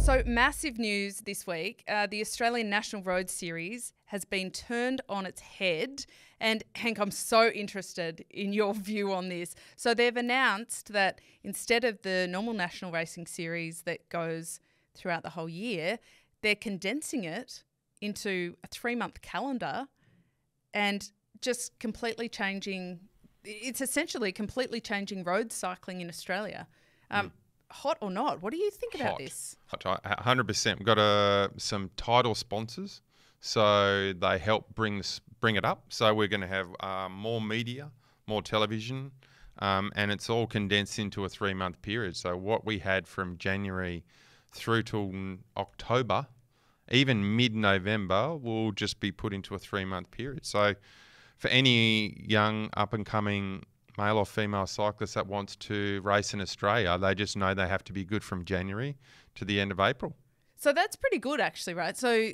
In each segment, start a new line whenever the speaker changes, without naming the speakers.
So, massive news this week. Uh, the Australian National Road Series has been turned on its head. And Henk, I'm so interested in your view on this. So, they've announced that instead of the normal National Racing Series that goes throughout the whole year, they're condensing it into a three month calendar and just completely changing. It's essentially completely changing road cycling in Australia. Um, Hot or not? What do you think about
Hot.
this?
Hot, hundred percent. We've got uh, some title sponsors, so they help bring this, bring it up. So we're going to have um, more media, more television, um, and it's all condensed into a three month period. So what we had from January through till October, even mid November, will just be put into a three month period. So for any young up and coming male or female cyclist that wants to race in Australia, they just know they have to be good from January to the end of April.
So that's pretty good, actually, right? So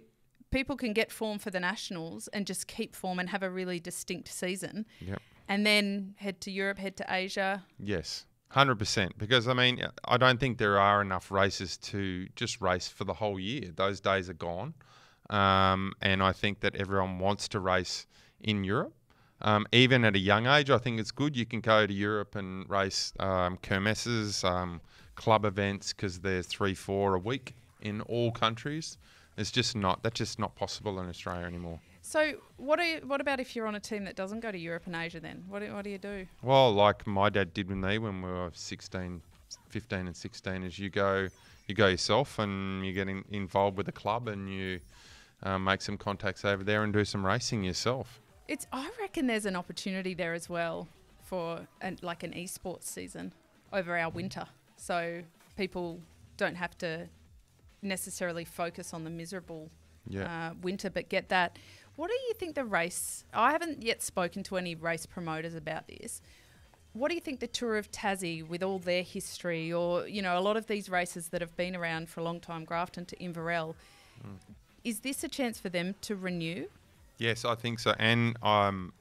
people can get form for the nationals and just keep form and have a really distinct season,
Yep.
and then head to Europe, head to Asia.
Yes, hundred percent. Because I mean, I don't think there are enough races to just race for the whole year. Those days are gone, um, and I think that everyone wants to race in Europe. Um, even at a young age, I think it's good. You can go to Europe and race um, kermesses, um, club events, because there's three, four a week in all countries. It's just not that's just not possible in Australia anymore.
So what are you, what about if you're on a team that doesn't go to Europe and Asia? Then what do, what do you do?
Well, like my dad did with me when we were 16, 15 and 16, is you go you go yourself and you get in, involved with a club and you um, make some contacts over there and do some racing yourself.
It's I reckon there's an opportunity there as well for an, like an esports season over our winter, so people don't have to necessarily focus on the miserable
Yeah.
uh, winter, but get that. What do you think the race? I haven't yet spoken to any race promoters about this. What do you think the Tour of Tassie, with all their history, or you know, a lot of these races that have been around for a long time, Grafton to Inverell, is this a chance for them to renew?
Yes, I think so. And um,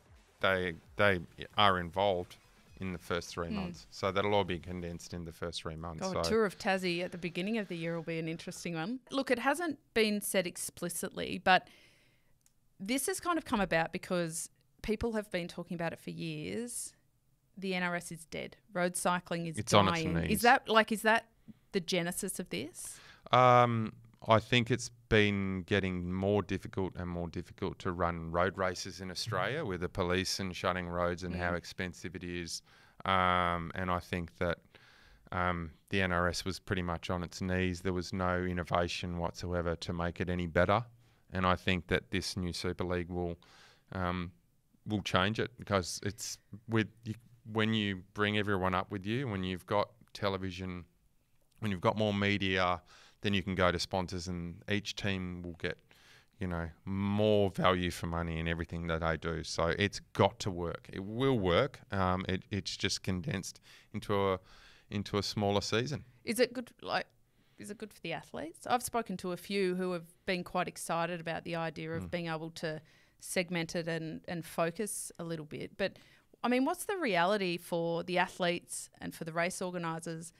they they are involved in the first three months, so that'll all be condensed in the first three months.
Oh,
so
Tour of Tassie at the beginning of the year will be an interesting one. Look, it hasn't been said explicitly, but this has kind of come about because people have been talking about it for years. The NRS is dead. Road cycling is
It's on
dying.
its knees.
Is that like is that the genesis of this?
Um, I think it's been getting more difficult and more difficult to run road races in Australia with the police and shutting roads and how expensive it is. Um, and I think that um, the NRS was pretty much on its knees. There was no innovation whatsoever to make it any better. And I think that this new Super League will um, will change it because it's with you, when you bring everyone up with you, when you've got television, when you've got more media, then you can go to sponsors, and each team will get, you know, more value for money in everything that they do. So it's got to work. It will work. Um, it, it's just condensed into a into a smaller season.
Is it good like is it good for the athletes? I've spoken to a few who have been quite excited about the idea of being able to segment it and, and focus a little bit. But I mean, what's the reality for the athletes and for the race organisers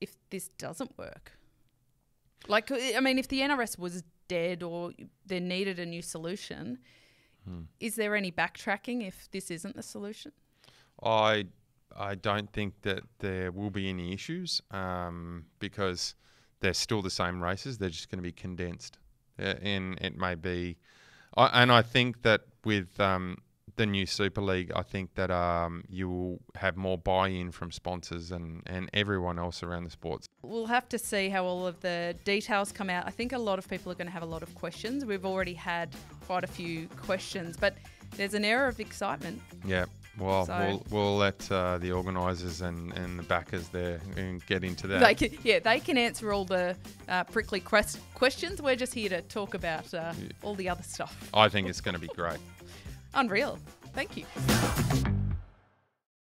if this doesn't work? Like, I mean, if the NRS was dead or there needed a new solution,
Hmm.
is there any backtracking if this isn't the solution?
I I don't think that there will be any issues um, because they're still the same races. They're just going to be condensed, uh, and it may be. I, and I think that with um, the new Super League, I think that um, you will have more buy-in from sponsors and, and everyone else around the sports.
We'll have to see how all of the details come out. I think a lot of people are going to have a lot of questions. We've already had quite a few questions, but there's an air of excitement.
Yeah. Well,
So-
we'll, we'll let uh, the organisers and, and the backers there get into that.
They can, yeah, they can answer all the uh, prickly quest- questions. We're just here to talk about uh, all the other stuff.
I think it's going to be great.
Unreal. Thank you.